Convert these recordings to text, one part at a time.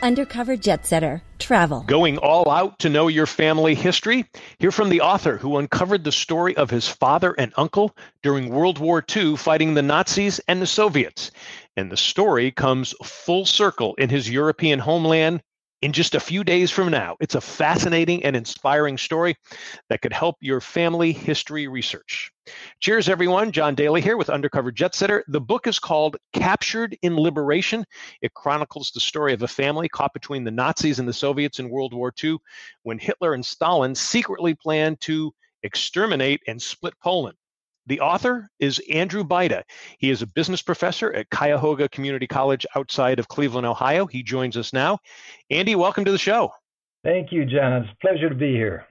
Undercover Jet Setter Travel. Going all out to know your family history? Hear from the author who uncovered the story of his father and uncle during World War II fighting the Nazis and the Soviets. And the story comes full circle in his European homeland in just a few days from now. It's a fascinating and inspiring story that could help your family history research. Cheers, everyone. John Daly here with Undercover Jet Setter. The book is called Captured in Liberation. It chronicles the story of a family caught between the Nazis and the Soviets in World War II when Hitler and Stalin secretly planned to exterminate and split Poland. The author is Andrew Bajda. He is a business professor at Cuyahoga Community College outside of Cleveland, Ohio. He joins us now. Andy, welcome to the show. Thank you, John. It's a pleasure to be here.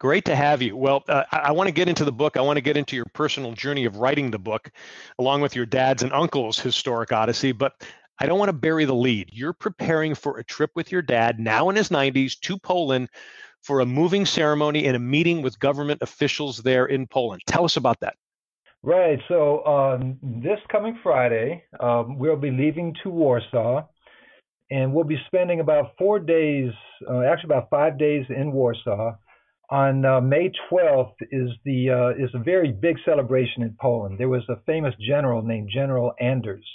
Great to have you. Well, uh, I, I want to get into the book. I want to get into your personal journey of writing the book, along with your dad's and uncle's historic odyssey. But I don't want to bury the lead. You're preparing for a trip with your dad, now in his 90s, to Poland for a moving ceremony and a meeting with government officials there in Poland. Tell us about that. Right. So um, this coming Friday, um, we'll be leaving to Warsaw, and we'll be spending about four days, uh, actually about five days in Warsaw. On uh, May 12th is the uh, is a very big celebration in Poland. There was a famous general named General Anders,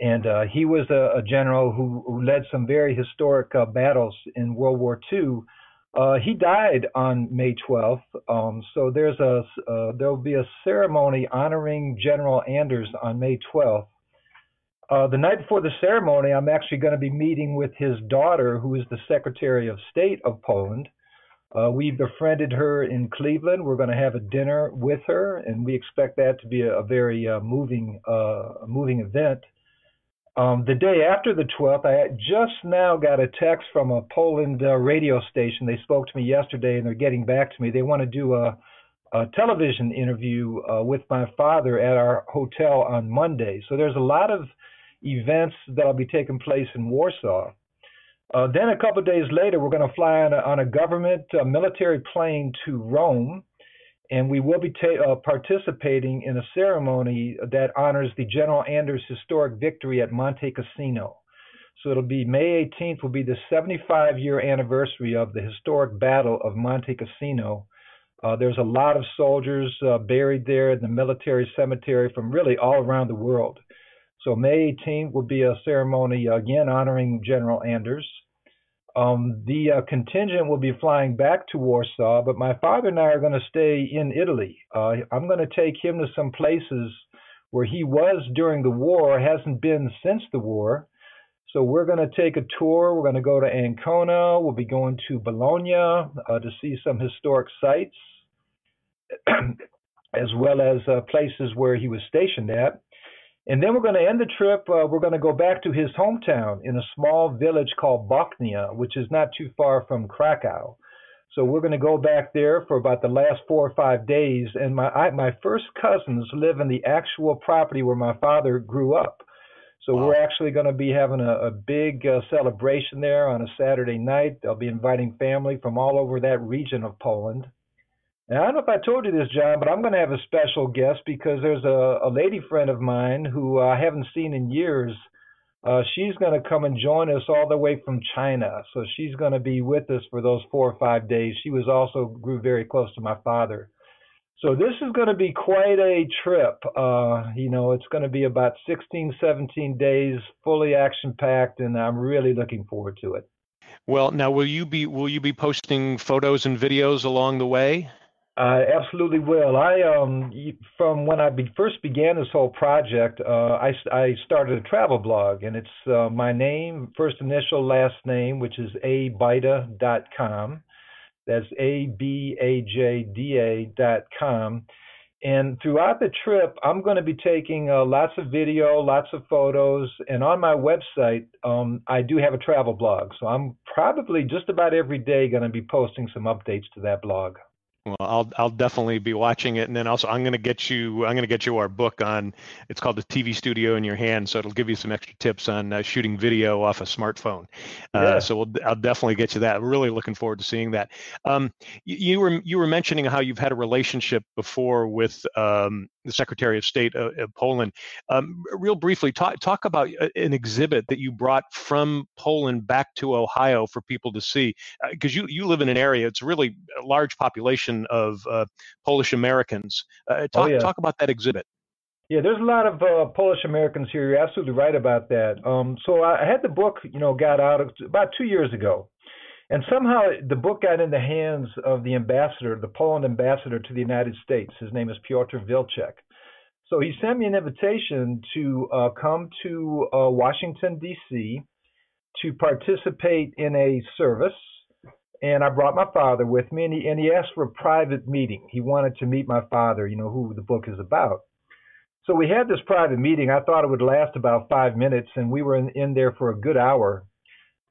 and uh, he was a, a general who, who, led some very historic uh, battles in World War II uh, he died on May 12th, um, so there's a uh, there'll be a ceremony honoring General Anders on May 12th. Uh, the night before the ceremony, I'm actually going to be meeting with his daughter, who is the Secretary of State of Poland. Uh, we befriended her in Cleveland. We're going to have a dinner with her, and we expect that to be a, a very uh, moving uh, moving event. Um, the day after the 12th, I just now got a text from a Poland uh, radio station. They spoke to me yesterday and they're getting back to me. They want to do a, a television interview uh, with my father at our hotel on Monday. So there's a lot of events that'll be taking place in Warsaw. Uh, then a couple of days later, we're going to fly on a, on a government uh, military plane to Rome and we will be ta- uh, participating in a ceremony that honors the General Anders historic victory at Monte Cassino. So it'll be May 18th will be the 75 year anniversary of the historic battle of Monte Cassino. Uh, there's a lot of soldiers uh, buried there in the military cemetery from really all around the world. So May 18th will be a ceremony again honoring General Anders. Um, the uh, contingent will be flying back to Warsaw, but my father and I are going to stay in Italy. Uh, I'm going to take him to some places where he was during the war, hasn't been since the war. So we're going to take a tour. We're going to go to Ancona. We'll be going to Bologna uh, to see some historic sites, as well as uh, places where he was stationed at. And then we're going to end the trip. Uh, we're going to go back to his hometown in a small village called Bochnia, which is not too far from Krakow. So we're going to go back there for about the last four or five days. And my I, my first cousins live in the actual property where my father grew up. So wow. we're actually going to be having a, a big uh, celebration there on a Saturday night. They'll be inviting family from all over that region of Poland. I don't know if I told you this, John, but I'm going to have a special guest because there's a, a lady friend of mine who I haven't seen in years. Uh, she's going to come and join us all the way from China. So she's going to be with us for those four or five days. She was also grew very close to my father. So this is going to be quite a trip. Uh, you know, it's going to be about 16, 17 days, fully action packed, and I'm really looking forward to it. Well, now will you be will you be posting photos and videos along the way? I absolutely will. I um from when I be, first began this whole project, uh, I I started a travel blog, and it's uh, my name, first initial, last name, which is abajda.com. That's a b a j d a dot com. And throughout the trip, I'm going to be taking uh, lots of video, lots of photos, and on my website, um, I do have a travel blog. So I'm probably just about every day going to be posting some updates to that blog. Well, I'll I'll definitely be watching it, and then also I'm going to get you I'm going to get you our book on. It's called the TV Studio in Your Hand, so it'll give you some extra tips on uh, shooting video off a smartphone. Uh. So we'll, I'll definitely get you that. We're really looking forward to seeing that. Um, you, you, were you were mentioning how you've had a relationship before with um, the Secretary of State of, of Poland. Um, real briefly, talk talk about uh, an exhibit that you brought from Poland back to Ohio for people to see, because uh, you you live in an area. It's really a large population of uh, Polish Americans. Uh, oh, talk, oh, yeah. talk about that exhibit. Yeah, there's a lot of uh, Polish Americans here. You're absolutely right about that. Um, so I had the book, you know, got out about two years ago, and somehow the book got in the hands of the ambassador, the Poland ambassador to the United States. His name is Piotr Wilczek. So he sent me an invitation to uh, come to uh, Washington D.C. to participate in a service and I brought my father with me, and he and he asked for a private meeting. He wanted to meet my father, you know, who the book is about. So we had this private meeting. I thought it would last about five minutes, and we were in, in there for a good hour.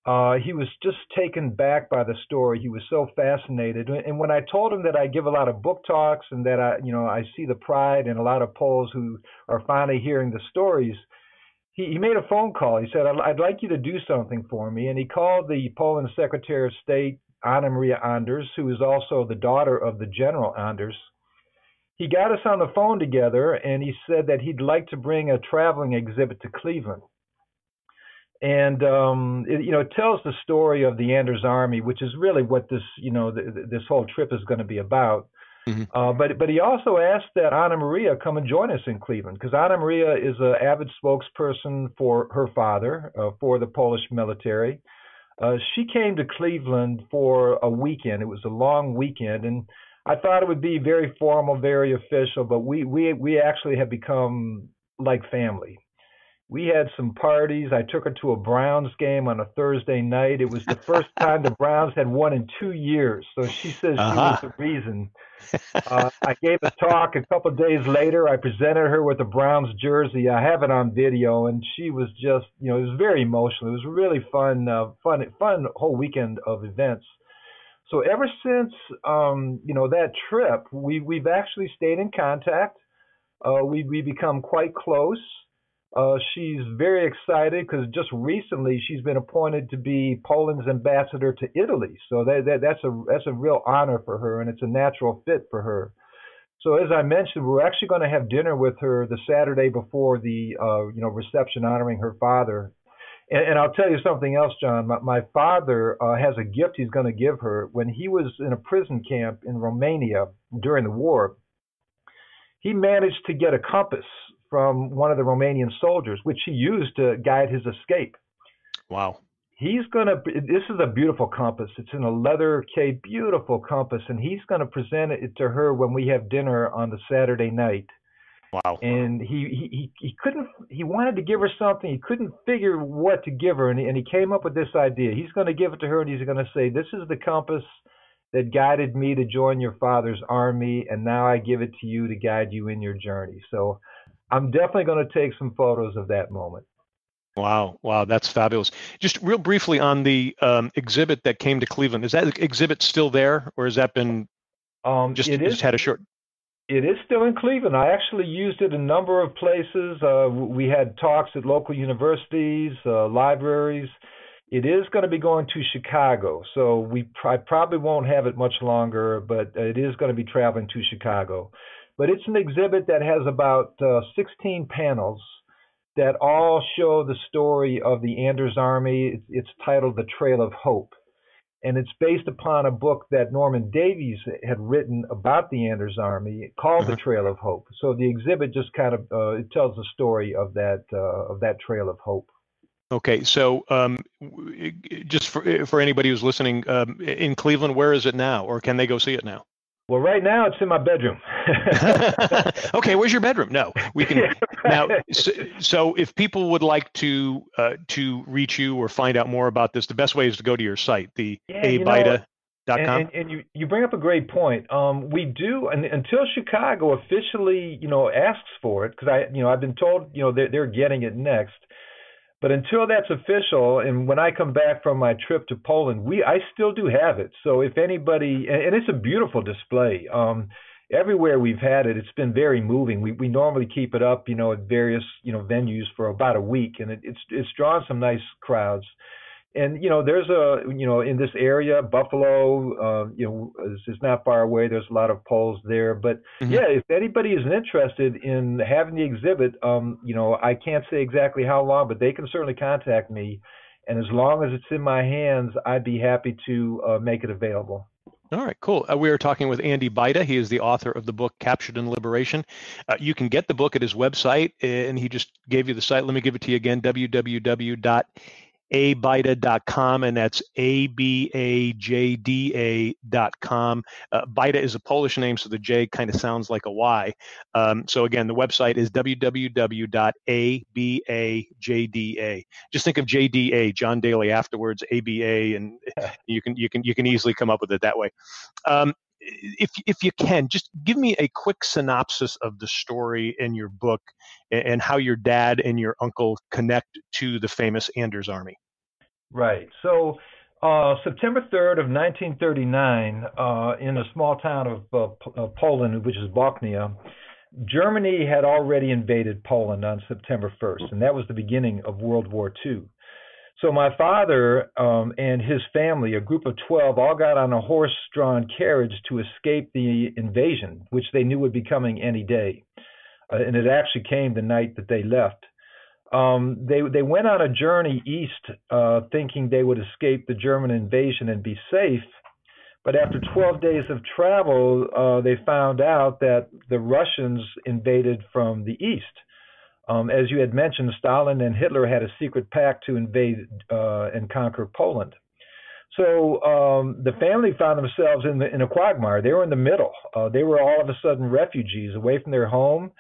Uh, he was just taken back by the story. He was so fascinated. And when I told him that I give a lot of book talks and that I, you know, I see the pride in a lot of Poles who are finally hearing the stories, he, he made a phone call. He said, I'd, I'd like you to do something for me. And he called the Poland Secretary of State, Anna Maria Anders, who is also the daughter of the General Anders. He got us on the phone together and he said that he'd like to bring a traveling exhibit to Cleveland. And um, it, you know, it tells the story of the Anders Army, which is really what this, you know, th- this whole trip is going to be about. Mm-hmm. Uh, but but he also asked that Anna Maria come and join us in Cleveland because Anna Maria is an avid spokesperson for her father uh, for the Polish military. Uh, she came to Cleveland for a weekend. It was a long weekend, and I thought it would be very formal, very official. But we we we actually have become like family. We had some parties. I took her to a Browns game on a Thursday night. It was the first time the Browns had won in two years. So she says uh-huh. she was the reason. Uh, I gave a talk a couple of days later. I presented her with a Browns jersey. I have it on video, and she was just, you know, it was very emotional. It was really fun, uh, fun, fun whole weekend of events. So ever since, um, you know, that trip, we we've actually stayed in contact. Uh, we we become quite close. Uh, she's very excited because just recently she's been appointed to be Poland's ambassador to Italy. So that, that, that's a that's a real honor for her, and it's a natural fit for her. So as I mentioned, we're actually going to have dinner with her the Saturday before the uh, you know reception honoring her father. And, and I'll tell you something else, John. My, my father uh, has a gift he's going to give her. When he was in a prison camp in Romania during the war, he managed to get a compass from one of the Romanian soldiers, which he used to guide his escape. Wow. He's going to, this is a beautiful compass. It's in a leather case, beautiful compass, and he's going to present it to her when we have dinner on the Saturday night. Wow. And he, he, he couldn't, he wanted to give her something. He couldn't figure what to give her. And he, and he came up with this idea. He's going to give it to her and he's going to say, This is the compass that guided me to join your father's army. And now I give it to you to guide you in your journey. So I'm definitely going to take some photos of that moment. Wow, wow, that's fabulous. Just real briefly on the um, exhibit that came to Cleveland, is that exhibit still there, or has that been um, just, it is, just had a short? It is still in Cleveland. I actually used it a number of places. Uh, we had talks at local universities, uh, libraries. It is going to be going to Chicago, so we I probably won't have it much longer, but it is going to be traveling to Chicago. But it's an exhibit that has about uh, 16 panels that all show the story of the Anders Army. It's, titled The Trail of Hope. And it's based upon a book that Norman Davies had written about the Anders Army called. The Trail of Hope. So the exhibit just kind of uh, it tells the story of that uh, of that Trail of Hope. Okay, so um, just for for anybody who's listening um, in Cleveland, where is it now, or can they go see it now? Well, right now it's in my bedroom. okay, where's your bedroom? No, we can yeah, right. now. So, so, if people would like to uh, to reach you or find out more about this, the best way is to go to your site, the yeah, abajda. And, and, and, you, you bring up a great point. Um, we do and, until Chicago officially, you know, asks for it because I, you know, I've been told, you know, they're, they're getting it next. But until that's official, and when I come back from my trip to Poland, we I still do have it. So if anybody, and, and it's a beautiful display. Um, everywhere we've had it, it's been very moving. We we normally keep it up, you know, at various you know venues for about a week, and it, it's it's drawn some nice crowds and you know there's a you know in this area buffalo uh, you know is, is not far away there's a lot of Poles there but mm-hmm. yeah if anybody is interested in having the exhibit um you know i can't say exactly how long but they can certainly contact me and as long as it's in my hands i'd be happy to uh, make it available all right, cool. Uh, we are talking with Andy Bajda. He is the author of the book Captured in Liberation. Uh, you can get the book at his website, and he just gave you the site. Let me give it to you again www abajda.com, and that's A-B-A-J-D-A.com. Uh, Bajda is a Polish name, so the J kind of sounds like a Y. Um, so again, the website is www.abajda. Just think of JDA, John Daly afterwards, ABA, and you can you can you can easily come up with it that way. Um, if if you can, just give me a quick synopsis of the story in your book and how your dad and your uncle connect to the famous Anders Army. Right. So uh, September 3rd of 1939, uh, in a small town of, uh, of Poland, which is Bochnia, Germany had already invaded Poland on September 1st, and that was the beginning of World War II. So my father um, and his family, a group of 12, all got on a horse-drawn carriage to escape the invasion, which they knew would be coming any day. Uh, and it actually came the night that they left. Um, they they went on a journey east, uh, thinking they would escape the German invasion and be safe. But after 12 days of travel, uh, they found out that the Russians invaded from the east. Um, as you had mentioned, Stalin and Hitler had a secret pact to invade uh, and conquer Poland. So um, the family found themselves in, the, in a quagmire. They were in the middle. Uh, they were all of a sudden refugees away from their home,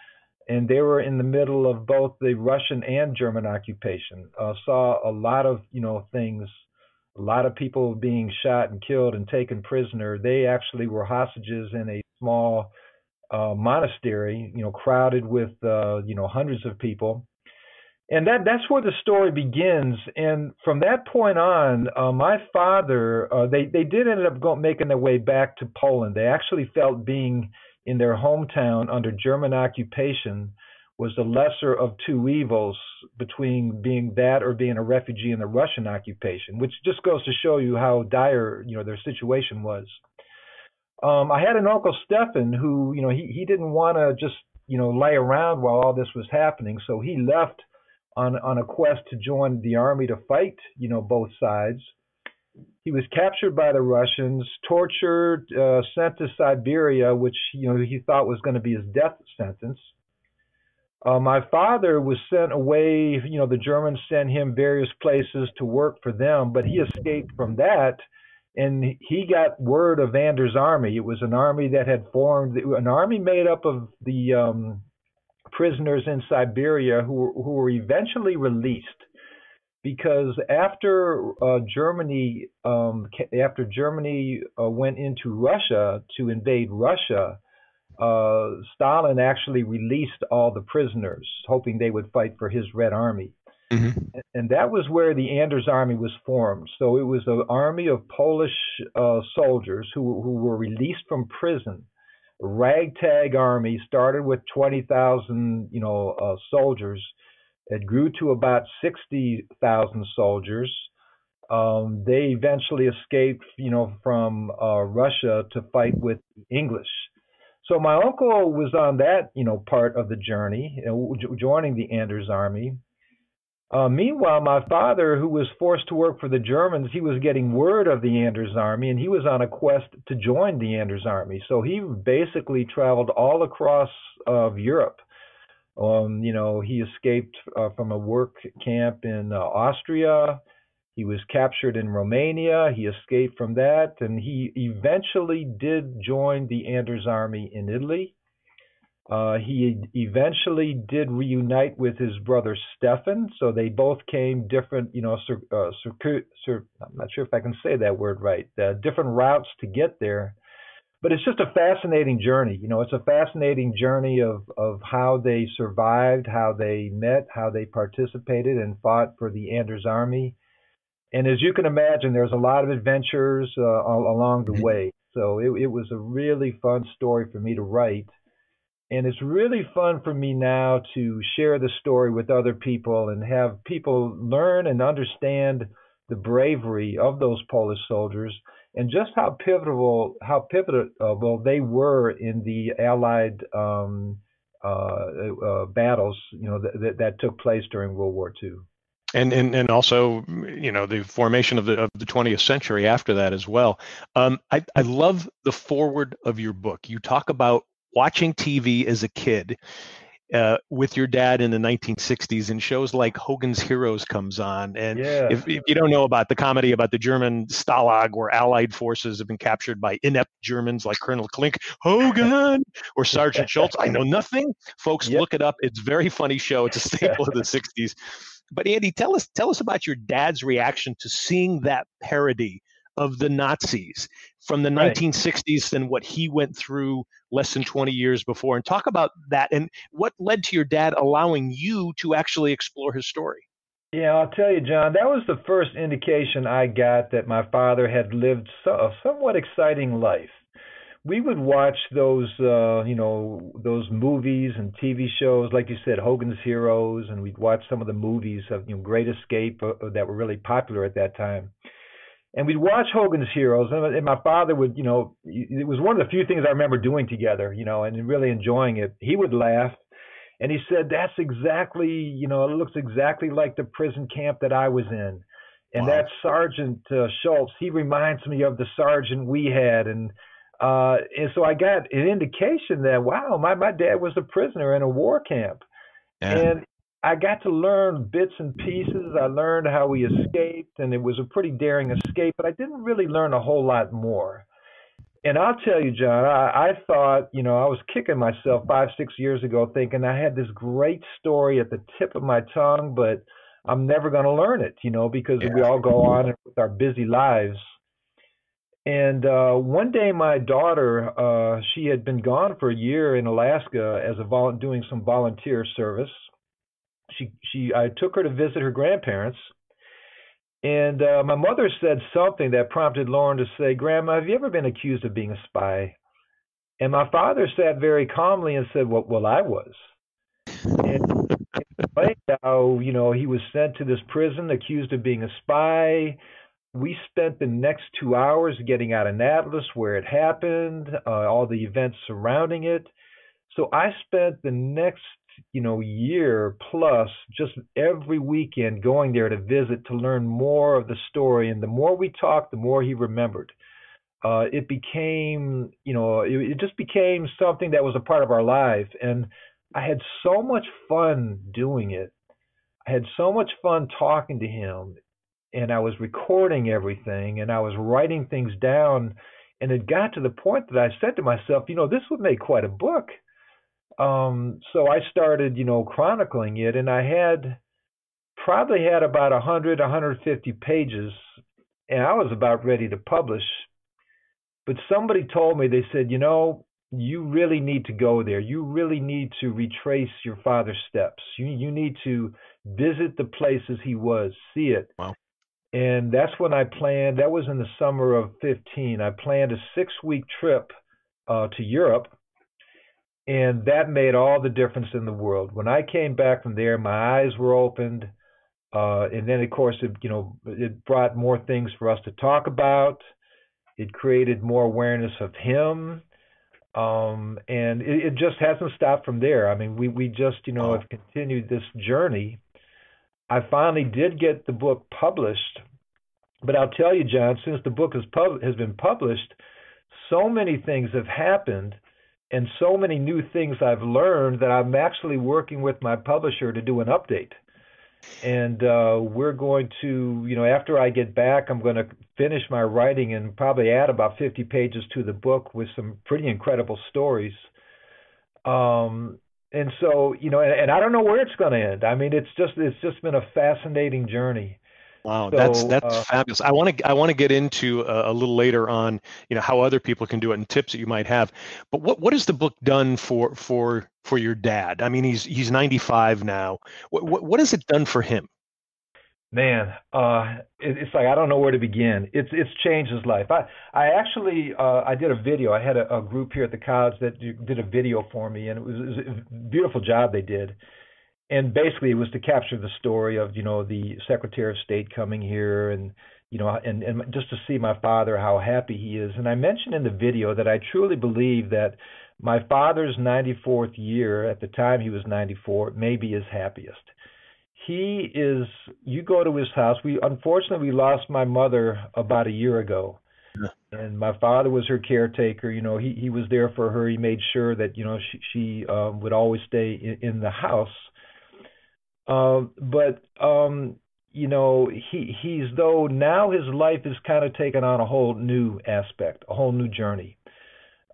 and they were in the middle of both the Russian and German occupation. Uh, saw a lot of you know things, a lot of people being shot and killed and taken prisoner. They actually were hostages in a small uh, monastery, you know, crowded with uh, you know hundreds of people, and that that's where the story begins. And from that point on, uh, my father, uh, they they did end up going, making their way back to Poland. They actually felt being in their hometown under German occupation was the lesser of two evils between being that or being a refugee in the Russian occupation, which just goes to show you how dire you know their situation was um, I had an uncle Stefan who, you know, he, he didn't want to just, you know, lay around while all this was happening. So he left on, on a quest to join the army to fight, you know, both sides. He was captured by the Russians, tortured, uh, sent to Siberia, which, you know, he thought was going to be his death sentence. Uh, my father was sent away, you know, the Germans sent him various places to work for them, but he escaped from that and he got word of Anders' army. It was an army that had formed, an army made up of the um, prisoners in Siberia who, who were eventually released because after uh, Germany, um, after Germany uh, went into Russia to invade Russia, uh, Stalin actually released all the prisoners, hoping they would fight for his Red Army. Mm-hmm. And that was where the Anders Army was formed. So it was an army of Polish uh, soldiers who, who were released from prison. Ragtag army started with 20,000, you know, uh, soldiers. It grew to about 60,000 soldiers. Um, they eventually escaped, you know, from uh, Russia to fight with the English. So my uncle was on that, you know, part of the journey, joining the Anders Army. Uh, meanwhile, my father, who was forced to work for the Germans, he was getting word of the Anders army and he was on a quest to join the Anders army. So he basically traveled all across of Europe. Um, you know, he escaped uh, from a work camp in uh, Austria. He was captured in Romania. He escaped from that, and he eventually did join the Anders army in Italy. Uh, he eventually did reunite with his brother Stefan, so they both came different, you know, cir- uh, cir- cir- I'm not sure if I can say that word right, uh, different routes to get there. but it's just a fascinating journey. You know, it's a fascinating journey of of how they survived, how they met, how they participated and fought for the Anders Army. And as you can imagine, there's a lot of adventures uh, along the mm-hmm. way. So it, it was a really fun story for me to write. And it's really fun for me now to share the story with other people and have people learn and understand the bravery of those Polish soldiers and just how pivotal how pivotal they were in the Allied um, uh, uh, battles, you know, that, that took place during World War II. And, and and also, you know, the formation of the of the 20th century after that as well. Um, I I love the forward of your book. You talk about watching TV as a kid uh, with your dad in the 1960s and shows like Hogan's Heroes comes on. And yeah. if, if, you don't know about the comedy about the German Stalag where Allied forces have been captured by inept Germans like Colonel Klink, Hogan, or Sergeant Schultz, I know nothing. Folks, yep. look it up. It's a very funny show. It's a staple of the 60s. But Andy, tell us tell us about your dad's reaction to seeing that parody of the Nazis from the right. 1960s than what he went through less than 20 years before. And talk about that and what led to your dad allowing you to actually explore his story. Yeah, I'll tell you, John, that was the first indication I got that my father had lived so, a somewhat exciting life. We would watch those, uh, you know, those movies and TV shows, like you said, Hogan's Heroes, and we'd watch some of the movies of, you know, Great Escape uh, that were really popular at that time and we'd watch Hogan's Heroes, and my father would, you know, it was one of the few things I remember doing together, you know, and really enjoying it. He would laugh, and he said, "That's exactly, you know, it looks exactly like the prison camp that I was in." And wow. that Sergeant uh, Schultz, he reminds me of the sergeant we had, and uh, and so I got an indication that wow, my my dad was a prisoner in a war camp, yeah. and I got to learn bits and pieces. I learned how he escaped, and it was a pretty daring escape, but I didn't really learn a whole lot more. And I'll tell you, John, I, I thought, you know, I was kicking myself five, six years ago thinking I had this great story at the tip of my tongue, but I'm never going to learn it, you know, because yeah. we all go on with our busy lives. And uh, one day, my daughter, uh, she had been gone for a year in Alaska as a vol- doing some volunteer service she she I took her to visit her grandparents, and uh, my mother said something that prompted Lauren to say, "Grandma, have you ever been accused of being a spy?" And my father sat very calmly and said, "Well, well, I was." And explained how you know he was sent to this prison accused of being a spy. We spent the next two hours getting out of Annapolis, where it happened, uh, all the events surrounding it. So I spent the next you know year plus just every weekend going there to visit to learn more of the story. And the more we talked the more he remembered. Uh, it became you know it, it just became something that was a part of our life. And i had so much fun doing it. I had so much fun talking to him. And i was recording everything and i was writing things down. And it got to the point that i said to myself you know this would make quite a book um, so I started, you know, chronicling it, and I had probably had about 100, 150 pages, and I was about ready to publish. But somebody told me, they said, you know, you really need to go there. You really need to retrace your father's steps. You you need to visit the places he was, see it. Wow. And that's when I planned. That was in the summer of 15. I planned a six week trip uh, to Europe and that made all the difference in the world. When I came back from there, my eyes were opened, uh, and then of course it you know it brought more things for us to talk about. It created more awareness of him, um, and it, it just hasn't stopped from there. I mean, we we just you know have continued this journey. I finally did get the book published, but I'll tell you, John, since the book has pub- has been published, so many things have happened and so many new things I've learned that I'm actually working with my publisher to do an update. And uh, we're going to, you know, after I get back, I'm going to finish my writing and probably add about 50 pages to the book with some pretty incredible stories. Um, and so, you know, and, and I don't know where it's going to end. I mean, it's just it's just been a fascinating journey. Wow, so, that's that's uh, fabulous. I want to I want to get into a, a, little later on, you know, how other people can do it and tips that you might have. But what what has the book done for for for your dad? I mean, he's he's 95 now. What what, what has it done for him? Man, uh, it, it's like I don't know where to begin. It's it's changed his life. I I actually uh, I did a video. I had a, a group here at the college that did a video for me, and it was, it was a beautiful job they did and basically it was to capture the story of you know the Secretary of State coming here and you know and and just to see my father how happy he is. And I mentioned in the video that I truly believe that my father's 94th year at the time he was 94 may be his happiest. He is you go to his house. We unfortunately we lost my mother about a year ago. And my father was her caretaker. You know, he he was there for her. He made sure that you know she she um, would always stay in, in the house um, but um, you know, he he's though now his life is kind of taken on a whole new aspect, a whole new journey.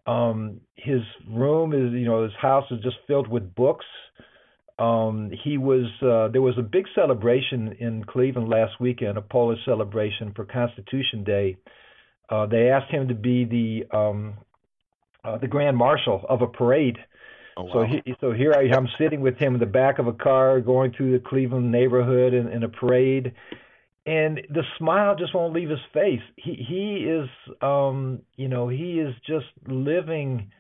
Um, his room is, you know, his house is just filled with books. Um, he was uh, there was a big celebration in Cleveland last weekend, a Polish celebration for Constitution Day. Uh, they asked him to be the um, uh, the grand marshal of a parade Oh, wow. So he, so here I am sitting with him in the back of a car going through the Cleveland neighborhood in, in a parade, and the smile just won't leave his face. He he is um you know he is just living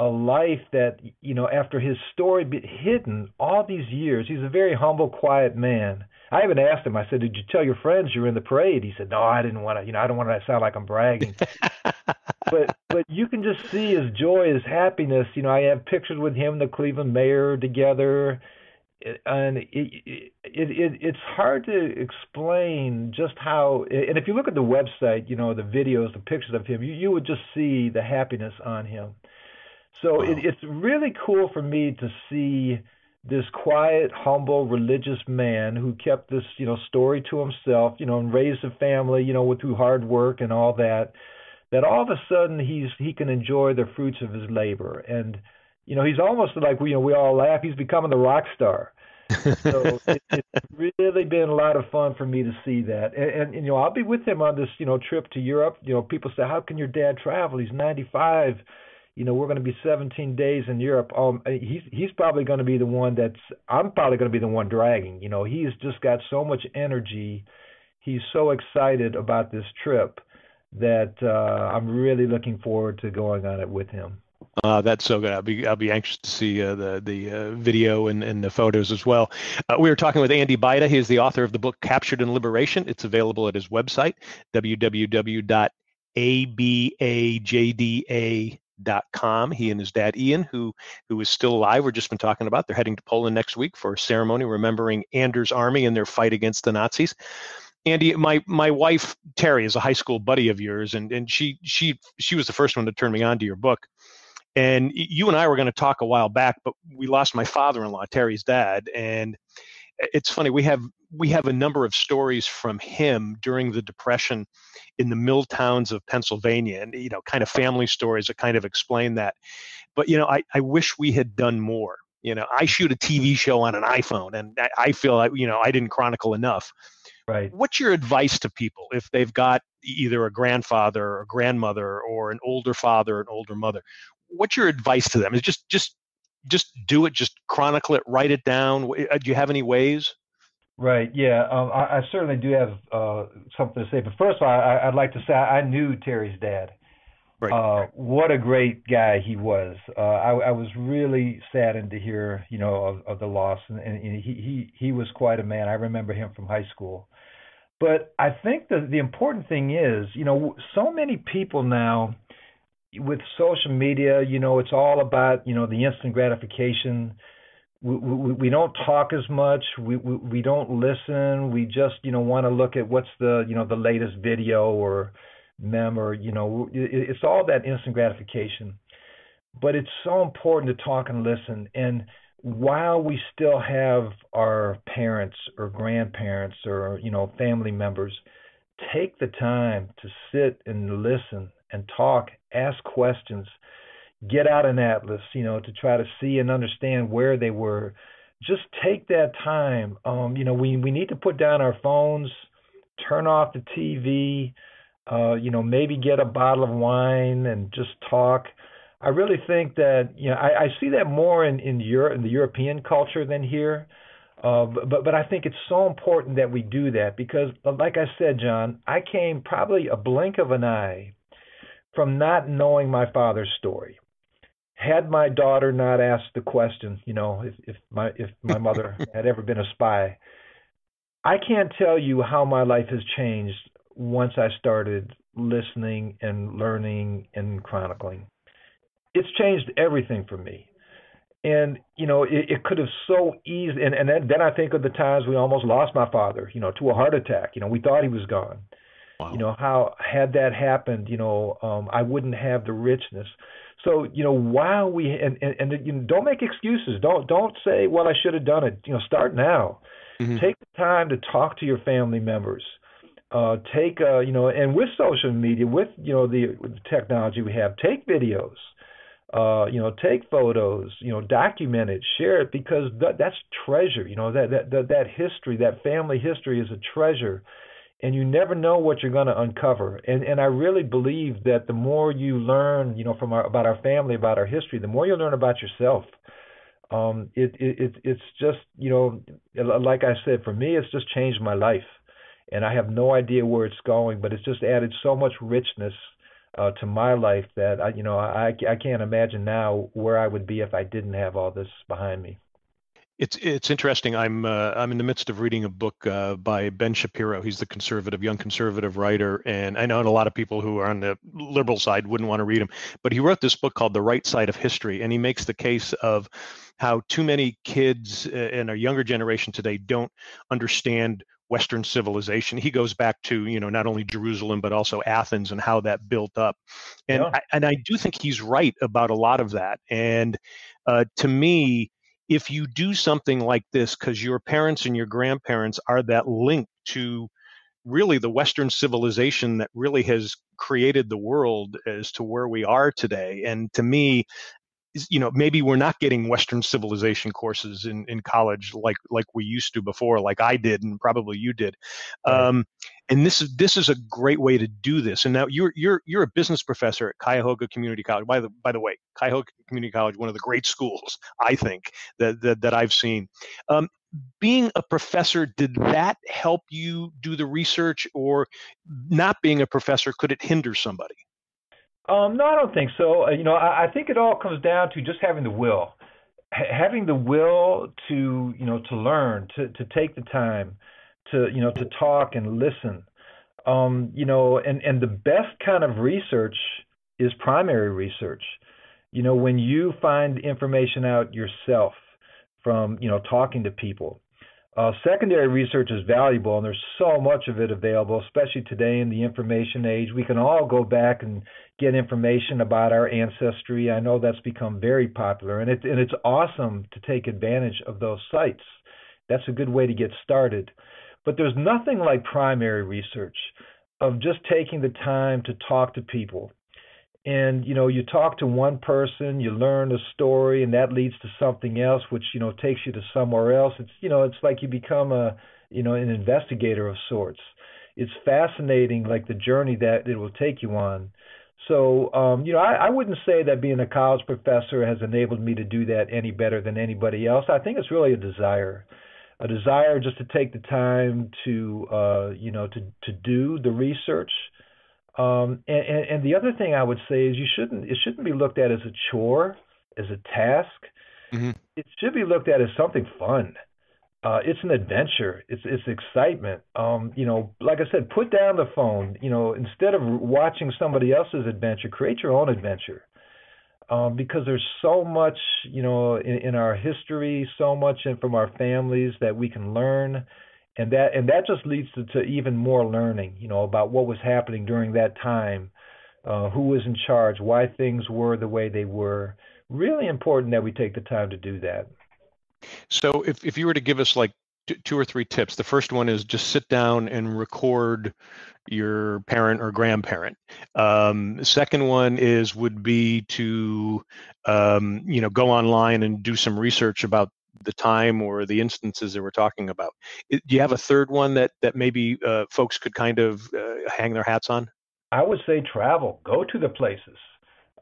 a life that you know after his story be hidden all these years. He's a very humble, quiet man. I even asked him. I said, "Did you tell your friends you were in the parade?" He said, "No, I didn't want to. You know, I don't want to sound like I'm bragging." but but you can just see his joy, his happiness. You know, I have pictures with him, the Cleveland mayor, together, and it, it, it it's hard to explain just how. And if you look at the website, you know, the videos, the pictures of him, you you would just see the happiness on him. So wow. it, it's really cool for me to see this quiet, humble, religious man who kept this, you know, story to himself, you know, and raised a family, you know, with through hard work and all that that all of a sudden he's he can enjoy the fruits of his labor. And you know he's almost like we you know we all laugh he's becoming the rock star. So it, it's really been a lot of fun for me to see that. And, and, and you know I'll be with him on this you know trip to Europe. You know people say how can your dad travel? He's 95 you know we're going to be 17 days in Europe. Um he's he's probably going to be the one that's I'm probably going to be the one dragging. You know he's just got so much energy. He's so excited about this trip that uh, I'm really looking forward to going on it with him. Uh, that's so good. I'll be I'll be anxious to see uh, the the uh, video and, and the photos as well. Uh, we were talking with Andy Bajda. He is the author of the book Captured in Liberation. It's available at his website www.abajda.com. He and his dad Ian, who who is still alive, we've just been talking about. They're heading to Poland next week for a ceremony remembering Anders' army and their fight against the Nazis. Andy, my my wife Terry is a high school buddy of yours, and and she she she was the first one to turn me on to your book. And you and I were going to talk a while back, but we lost my father-in-law, Terry's dad, and it's funny we have we have a number of stories from him during the depression in the mill towns of pennsylvania and you know kind of family stories that kind of explain that. But you know i, I wish we had done more. You know i shoot a tv show on an iphone and i, I feel like you know i didn't chronicle enough Right. What's your advice to people if they've got either a grandfather or a grandmother or an older father, or an older mother? What's your advice to them? Is just just just do it, just chronicle it, write it down. Uh, do you have any ways? Right. Yeah. Um, I, I, certainly do have uh, something to say. But first of all, I, would like to say I knew Terry's dad. Right. Uh, what a great guy he was. Uh, I, I, was really saddened to hear, you know, of, of the loss, and, and, he, he he was quite a man. I remember him from high school. But I think the the important thing is, you know, so many people now with social media, you know, it's all about, you know, the instant gratification. We, we, we don't talk as much. We, we we don't listen. We just, you know, want to look at what's the, you know, the latest video or mem or, you know, it's all that instant gratification. But it's so important to talk and listen. And while we still have our parents or grandparents or you know family members take the time to sit and listen and talk ask questions get out an atlas you know to try to see and understand where they were just take that time um you know we we need to put down our phones turn off the TV, uh, you know, maybe get a bottle of wine and just talk. I really think that you know I, I see that more in in Europe in the European culture than here. Uh, but but I think it's so important that we do that because, like I said, John, I came probably a blink of an eye from not knowing my father's story. Had my daughter not asked the question, you know, if, if my if my mother had ever been a spy, I can't tell you how my life has changed once I started listening and learning and chronicling. It's changed everything for me. And you know, it, it could have so easy. And, and then, then I think of the times we almost lost my father. You know, to a heart attack. You know, we thought he was gone. Wow. You know, how had that happened, you know, um, I wouldn't have the richness. So you know, while we and and, and you know, don't make excuses. Don't don't say, well, I should have done it. You know, start now. Mm-hmm. Take the time to talk to your family members. Uh, take uh, you know, and with social media, with you know the, the technology we have, take videos. Uh, you know, take photos. You know, document it, share it because that, that's treasure. You know, that, that that that history, that family history, is a treasure and you never know what you're going to uncover. And and I really believe that the more you learn, you know, from our about our family, about our history, the more you learn about yourself. Um, it, it it it's just you know, like I said, for me, it's just changed my life, and I have no idea where it's going, but it's just added so much richness uh, to my life that I, you know, I I can't imagine now where I would be if I didn't have all this behind me. It's it's interesting. I'm uh, I'm in the midst of reading a book uh, by Ben Shapiro. He's the conservative, young conservative writer, and I know a lot of people who are on the liberal side wouldn't want to read him. But he wrote this book called The Right Side of History, and he makes the case of how too many kids uh, in our younger generation today don't understand Western civilization. He goes back to you know not only Jerusalem but also Athens and how that built up, and yeah. I, and I do think he's right about a lot of that. And uh, to me, if you do something like this because your parents and your grandparents are that link to really the western civilization that really has created the world as to where we are today and to me you know maybe we're not getting western civilization courses in, in college like like we used to before like i did and probably you did. Um, and this is this is a great way to do this. And now you're you're you're a business professor at cuyahoga community college. By the by the way cuyahoga community college one of the great schools i think that that, that i've seen. Um, being a professor did that help you do the research or not being a professor could it hinder somebody um, no, I don't think so. Uh, you know, I, I think it all comes down to just having the will, H- having the will to, you know, to learn, to to take the time, to you know, to talk and listen. Um, you know, and and the best kind of research is primary research. You know, when you find information out yourself from, you know, talking to people. Uh, secondary research is valuable, and there's so much of it available, especially today in the information age. We can all go back and get information about our ancestry. I know that's become very popular, and, it, and it's awesome to take advantage of those sites. That's a good way to get started. But there's nothing like primary research of just taking the time to talk to people and you know you talk to one person you learn a story and that leads to something else which you know takes you to somewhere else. It's you know it's like you become a you know an investigator of sorts. It's fascinating like the journey that it will take you on. So um you know I, I wouldn't say that being a college professor has enabled me to do that any better than anybody else. I think it's really a desire a desire just to take the time to uh you know to to do the research um, and, and, and the other thing I would say is you shouldn't it shouldn't be looked at as a chore, as a task. Mm-hmm. It should be looked at as something fun. Uh, it's an adventure. It's it's excitement. Um, you know, like I said, put down the phone. You know, instead of watching somebody else's adventure, create your own adventure. Um, because there's so much, you know, in, in our history, so much in, from our families that we can learn and that and that just leads to, to even more learning, you know, about what was happening during that time, uh, who was in charge, why things were the way they were. Really important that we take the time to do that. So, if if you were to give us like two or three tips, the first one is just sit down and record your parent or grandparent. Um, second one is would be to um, you know go online and do some research about the time or the instances that we're talking about. Do you have a third one that that maybe uh, folks could kind of uh, hang their hats on? I would say travel. Go to the places.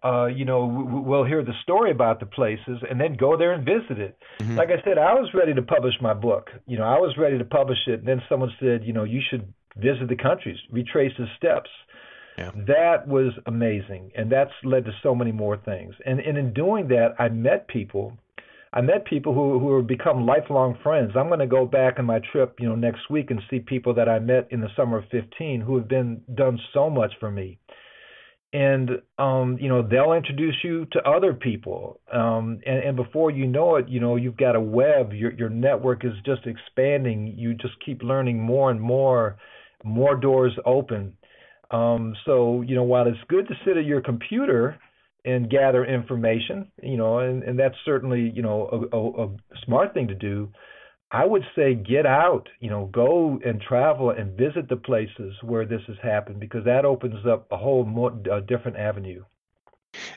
Uh, you know, we'll hear the story about the places and then go there and visit it. Mm-hmm. Like I said, I was ready to publish my book. You know, I was ready to publish it. And then someone said, you know, you should visit the countries, retrace the steps. Yeah. That was amazing, and that's led to so many more things. And, and in doing that, I met people. I met people who who have become lifelong friends. I'm going to go back on my trip, you know, next week and see people that I met in the summer of 15 who have been done so much for me. And um, you know, they'll introduce you to other people. Um, and, and before you know it, you know, you've got a web. Your your network is just expanding. You just keep learning more and more. More doors open um, so, you know, while it's good to sit at your computer and gather information, you know, and, and that's certainly, you know, a, a, a smart thing to do. I would say get out, you know, go and travel and visit the places where this has happened because that opens up a whole more, a different avenue.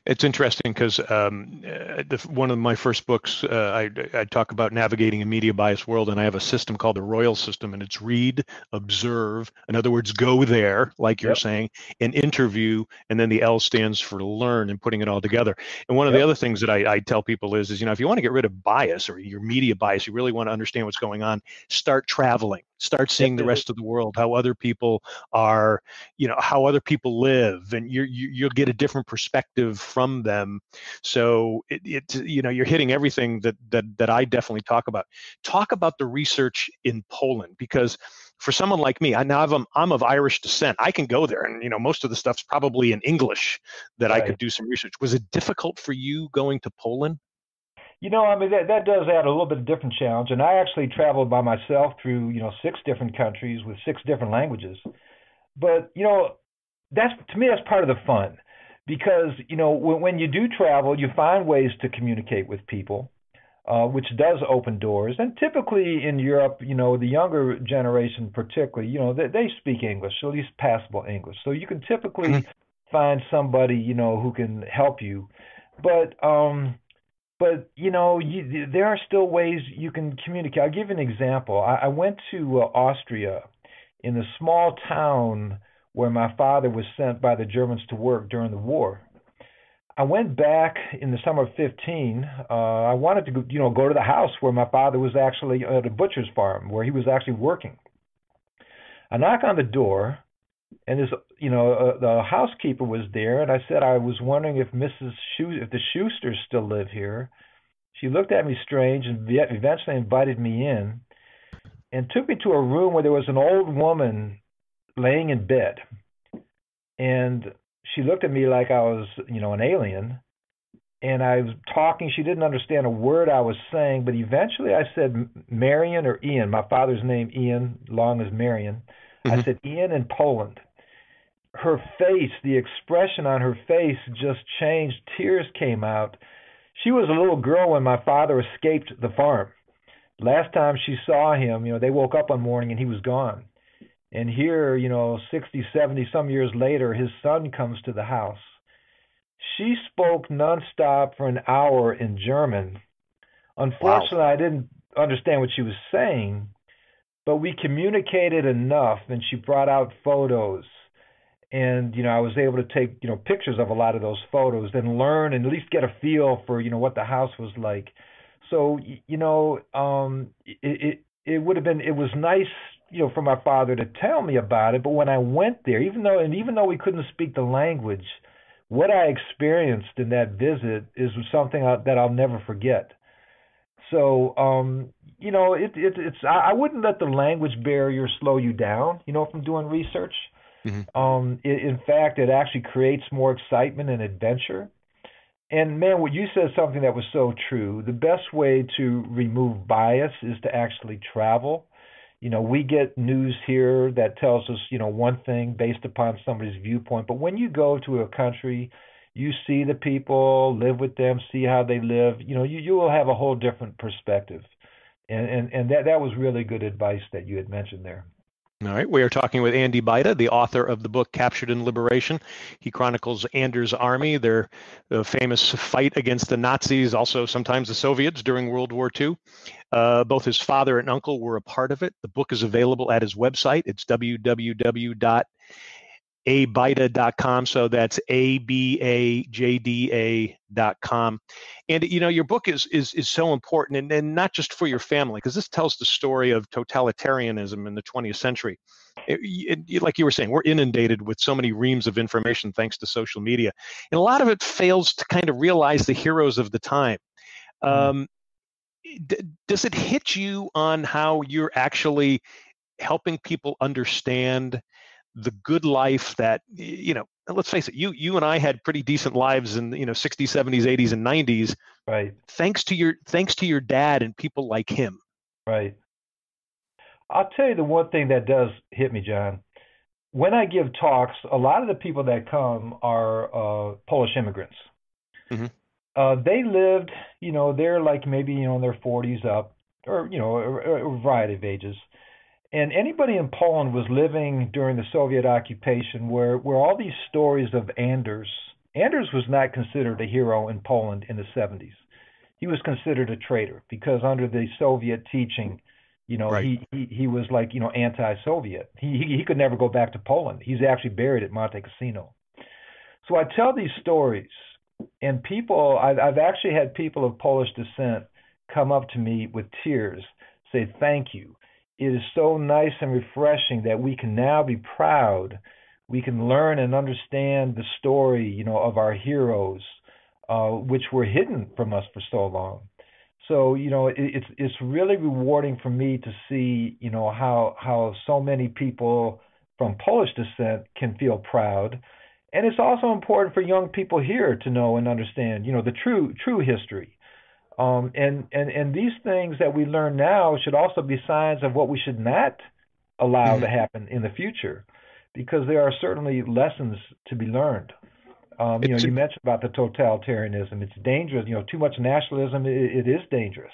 It's interesting because um, uh, one of my first books, uh, I, I, talk about navigating a media bias world, and I have a system called the Royal System, and it's read, observe, in other words, go there, like you're yep. saying, and interview, and then the L stands for learn, and putting it all together. And one of yep. the other things that I, I tell people is, is you know, if you want to get rid of bias or your media bias, you really want to understand what's going on, start traveling start seeing the rest of the world how other people are you know how other people live and you, you you'll get a different perspective from them so it, it you know you're hitting everything that that that i definitely talk about talk about the research in poland because for someone like me, I now I'm, um, I'm of Irish descent. I can go there, and you know most of the stuff's probably in English that right. I could do some research. Was it difficult for you going to Poland? You know, I mean that that does add a little bit of different challenge. And I actually traveled by myself through you know six different countries with six different languages. But you know, that's to me that's part of the fun, because you know when, when you do travel, you find ways to communicate with people, uh, which does open doors. And typically in Europe, you know, the younger generation particularly, you know, they, they speak English, at least passable English. So you can typically mm-hmm. find somebody you know who can help you. But um but you know you, there are still ways you can communicate. I'll give you an example. I, I went to uh, Austria, in a small town where my father was sent by the Germans to work during the war. I went back in the summer of 15. Uh, I wanted to, you know, go to the house where my father was actually at a butcher's farm, where he was actually working. I knock on the door, and this, you know, uh, the housekeeper was there, and I said I was wondering if Mrs. Schu- if the Schusters still live here. She looked at me strange and eventually invited me in, and took me to a room where there was an old woman laying in bed, and she looked at me like I was, you know, an alien. And I was talking. She didn't understand a word I was saying, but eventually I said Marion or Ian. My father's name Ian, long as Marion. Mm-hmm. I said Ian in Poland her face, the expression on her face just changed. Tears came out. She was a little girl when my father escaped the farm. Last time she saw him, you know, they woke up one morning and he was gone. And here, you know, 60, 70 some years later, his son comes to the house. She spoke nonstop for an hour in German. Unfortunately, wow. I didn't understand what she was saying, but we communicated enough and she brought out photos and you know I was able to take you know pictures of a lot of those photos, then learn and at least get a feel for you know what the house was like. So you know um, it it, it would have been it was nice you know for my father to tell me about it, but when I went there, even though and even though we couldn't speak the language, what I experienced in that visit is something that I'll never forget. So um, you know it, it it's I, I wouldn't let the language barrier slow you down. You know from doing research Mm-hmm. Um, it, in fact, it actually creates more excitement and adventure. And man, what you said something that was so true. The best way to remove bias is to actually travel. You know, we get news here that tells us, you know, one thing based upon somebody's viewpoint. But when you go to a country, you see the people, live with them, see how they live. You know, you you will have a whole different perspective. And and and that that was really good advice that you had mentioned there. All right, we are talking with Andy Bajda, the author of the book Captured in Liberation. He chronicles Anders' army, their famous fight against the Nazis, also sometimes the Soviets during World War II. Uh, both his father and uncle were a part of it. The book is available at his website. It's www abajda.com. So that's a b a j d a.com. And you know, your book is is is so important, and, and not just for your family, because this tells the story of totalitarianism in the 20th century. It, it, like you were saying, we're inundated with so many reams of information thanks to social media, and a lot of it fails to kind of realize the heroes of the time. Mm. Um, d- does it hit you on how you're actually helping people understand the good life that you know let's face it you you and i had pretty decent lives in you know 60s 70s 80s and 90s right. thanks to your thanks to your dad and people like him. Right. I'll tell you the one thing that does hit me john. When i give talks a lot of the people that come are uh, polish immigrants. Mm-hmm. uh, they lived you know they're like maybe you know in their 40s up or you know a, a variety of ages and anybody in Poland was living during the Soviet occupation where, where all these stories of Anders, Anders was not considered a hero in Poland in the 70s. He was considered a traitor because under the Soviet teaching, you know, right. he, he, he was like, you know, anti-Soviet. He, he, he could never go back to Poland. He's actually buried at Monte Cassino. So I tell these stories, and people, I've, I've actually had people of Polish descent come up to me with tears, say, thank you it is so nice and refreshing that we can now be proud. We can learn and understand the story, you know, of our heroes, uh, which were hidden from us for so long. So, you know, it, it's it's really rewarding for me to see, you know, how how so many people from Polish descent can feel proud. And it's also important for young people here to know and understand, you know, the true true history um, and, and, and these things that we learn now should also be signs of what we should not allow mm-hmm. to happen in the future, because there are certainly lessons to be learned. Um, you know, you mentioned about the totalitarianism. It's dangerous. You know, too much nationalism. it, it is dangerous.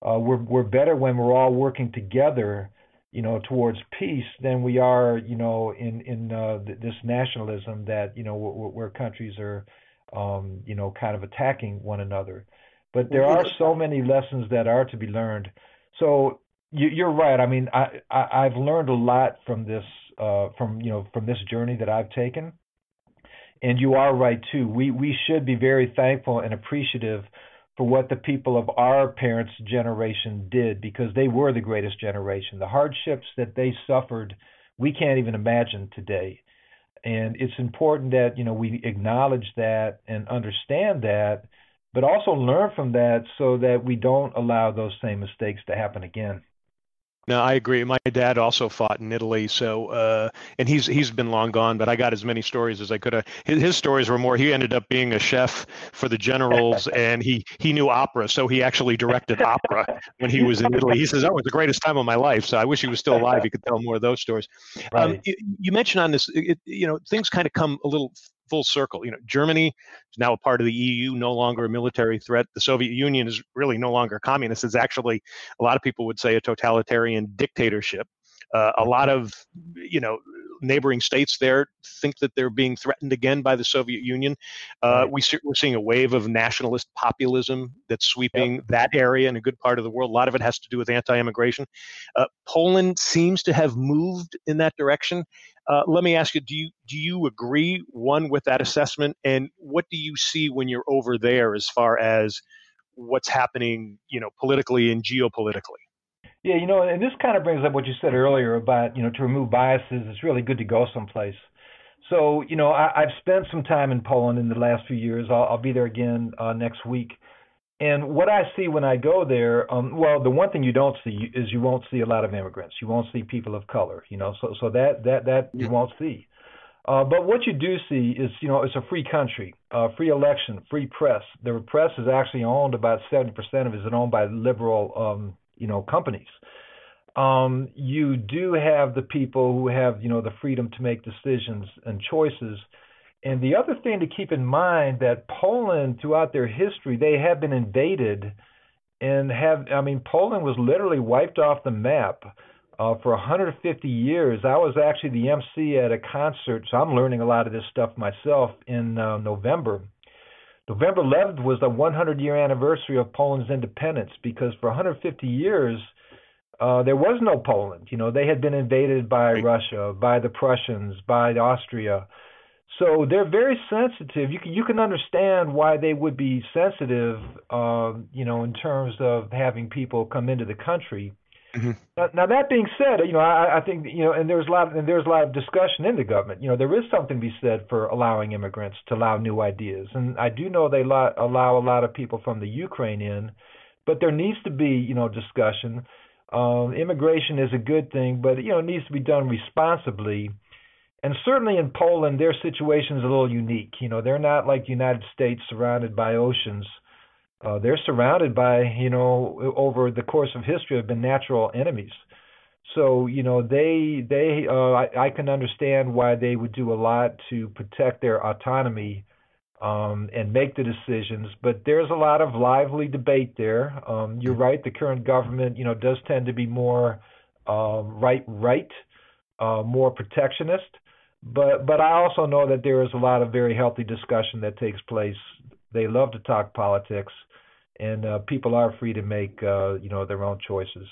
Uh, we're we're better when we're all working together, you know, towards peace than we are, you know, in in uh, this nationalism that you know where, where countries are, um, you know, kind of attacking one another. But there are so many lessons that are to be learned. So you, are right. I mean, I, I have learned a lot from this uh, from you know from this journey that I've taken. And you are right too. We we should be very thankful and appreciative for what the people of our parents' generation did because they were the greatest generation. The hardships that they suffered, we can't even imagine today. And it's important that you know we acknowledge that and understand that but also learn from that so that we don't allow those same mistakes to happen again. No, I agree. My dad also fought in Italy, so uh, and he's he's been long gone. But I got as many stories as I could. His, his stories were more. He ended up being a chef for the generals, and he he knew opera, so he actually directed opera when he was in Italy. He says, "Oh, it was the greatest time of my life." So I wish he was still alive. He could tell more of those stories. Um, right. Um, you, you, mentioned on this, it, you know, things kind of come a little full circle. You know, Germany is now a part of the EU, no longer a military threat. The Soviet Union is really no longer communist. It's actually, a lot of people would say, a totalitarian dictatorship. Uh, a lot of, you know, neighboring states there think that they're being threatened again by the Soviet Union. Uh, we see, we're seeing a wave of nationalist populism that's sweeping yep. that area and a good part of the world. A lot of it has to do with anti-immigration. Uh, Poland seems to have moved in that direction. Uh, let me ask you: Do you do you agree one with that assessment, and what do you see when you're over there as far as what's happening, you know, politically and geopolitically? Yeah, you know, and this kind of brings up what you said earlier about, you know, to remove biases, it's really good to go someplace. So, you know, I, I've spent some time in Poland in the last few years. I'll, I'll be there again uh, next week. And what I see when I go there, um, well, the one thing you don't see is you won't see a lot of immigrants. You won't see people of color. You know, so so that that that you won't see. Uh, but what you do see is, you know, it's a free country, uh, free election, free press. The press is actually owned about 70% of it is owned by liberal um, you know companies. Um, you do have the people who have you know the freedom to make decisions and choices. And the other thing to keep in mind that Poland, throughout their history, they have been invaded, and have I mean Poland was literally wiped off the map uh, for 150 years. I was actually the MC at a concert, so I'm learning a lot of this stuff myself in uh, November. November 11th was the 100 year anniversary of Poland's independence because for 150 years, uh, there was no Poland. You know, they had been invaded by right. Russia, by the Prussians, by Austria. So they're very sensitive. You can you can understand why they would be sensitive, uh, you know, in terms of having people come into the country. Mm-hmm. Now, now, that being said, you know, I, I think you know, and there's a lot and there's a lot of discussion in the government. You know, there is something to be said for allowing immigrants to allow new ideas, and I do know they allow, allow a lot of people from the Ukraine in, but there needs to be you know discussion. Um, immigration is a good thing, but you know, it needs to be done responsibly. And certainly in Poland, their situation is a little unique. You know, they're not like the United States surrounded by oceans. Uh, they're surrounded by, you know, over the course of history have been natural enemies. So, you know, they they uh, I, I can understand why they would do a lot to protect their autonomy um, and make the decisions. But there's a lot of lively debate there. Um, you're right. The current government, you know, does tend to be more uh, right right, uh, more protectionist. But but I also know that there is a lot of very healthy discussion that takes place. They love to talk politics, and uh, people are free to make uh, you know their own choices.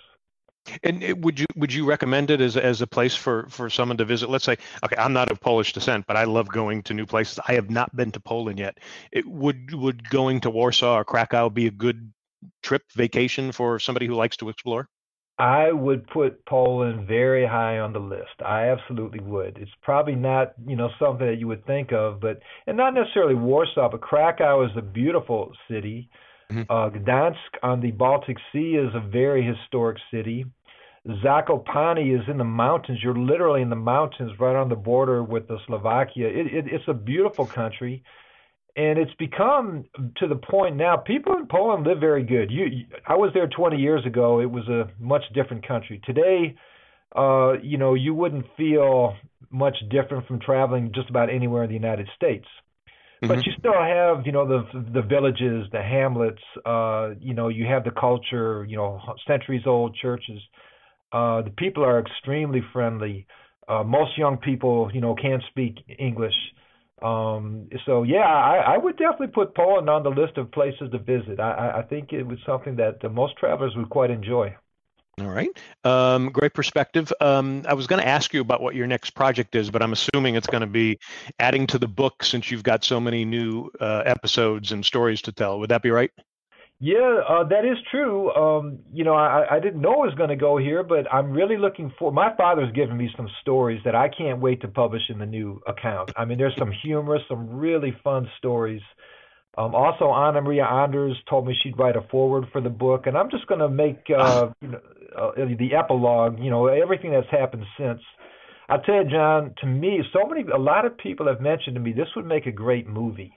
And would you would you recommend it as as a place for for someone to visit? Let's say, okay, I'm not of Polish descent, but I love going to new places. I have not been to Poland yet. It would would going to Warsaw or Krakow be a good trip vacation for somebody who likes to explore? I would put Poland very high on the list. I absolutely would. It's probably not, you know, something that you would think of, but and not necessarily Warsaw, but Krakow is a beautiful city. Mm-hmm. Uh, Gdansk on the Baltic Sea is a very historic city. Zakopane is in the mountains. You're literally in the mountains, right on the border with the Slovakia. It, it, it's a beautiful country and it's become to the point now people in Poland live very good. You, you, I was there 20 years ago. It was a much different country. Today, uh, you know, you wouldn't feel much different from traveling just about anywhere in the United States. Mm-hmm. But you still have, you know, the the villages, the hamlets. Uh, you know, you have the culture. You know, centuries old churches. Uh, the people are extremely friendly. Uh, most young people, you know, can't speak English. Um, so yeah, I, I would definitely put Poland on the list of places to visit. I, I think it was something that most travelers would quite enjoy. All right. Um, great perspective. Um, I was going to ask you about what your next project is, but I'm assuming it's going to be adding to the book since you've got so many new uh, episodes and stories to tell. Would that be right? Yeah, uh, that is true. Um, you know, I, I didn't know it was going to go here, but I'm really looking for. My father's given me some stories that I can't wait to publish in the new account. I mean, there's some humorous, some really fun stories. Um, also, Anna Maria Anders told me she'd write a foreword for the book, and I'm just going to make uh, you know, uh, the epilogue. You know, everything that's happened since. I tell you, John, to me, so many, a lot of people have mentioned to me this would make a great movie.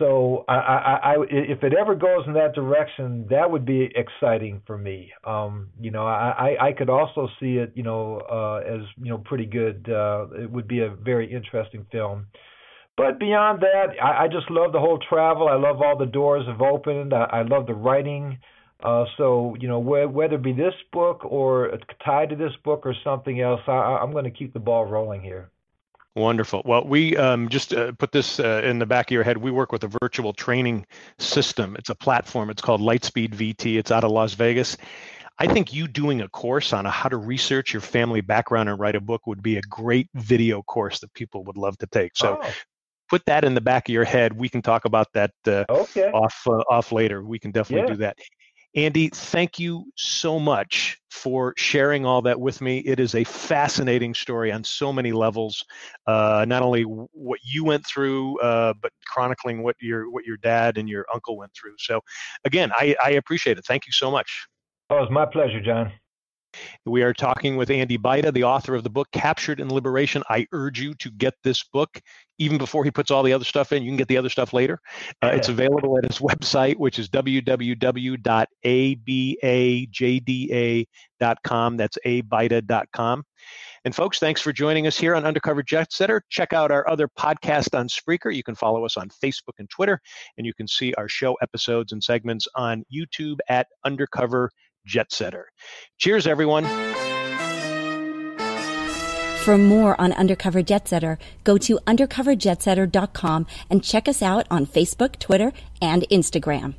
So I, I, I, if it ever goes in that direction, that would be exciting for me. Um, you know, I, I could also see it, you know, uh, as you know, pretty good. Uh, it would be a very interesting film. But beyond that, I, I just love the whole travel. I love all the doors have opened. I, I love the writing. Uh, so you know, wh- whether it be this book or tied to this book or something else, I, I'm going to keep the ball rolling here. Wonderful. Well, we um, just uh, put this uh, in the back of your head. We work with a virtual training system. It's a platform. It's called Lightspeed VT. It's out of Las Vegas. I think you doing a course on a, how to research your family background and write a book would be a great video course that people would love to take. So oh. Put that in the back of your head. We can talk about that uh, okay. off uh, off later. We can definitely yeah. do that. Andy, thank you so much for sharing all that with me. It is a fascinating story on so many levels. Uh, not only what you went through, uh, but chronicling what your what your dad and your uncle went through. So, again, I, I appreciate it. Thank you so much. Oh, it's my pleasure, John. We are talking with Andy Bajda, the author of the book Captured in Liberation. I urge you to get this book even before he puts all the other stuff in. You can get the other stuff later. Uh, it's available at his website, which is www.abajda.com. That's abajda.com. And folks, thanks for joining us here on Undercover Jet Setter. Check out our other podcast on Spreaker. You can follow us on Facebook and Twitter, and you can see our show episodes and segments on YouTube at Undercover jet setter. Cheers, everyone. For more on Undercover Jet Setter, go to undercoverjetsetter.com and check us out on Facebook, Twitter, and Instagram.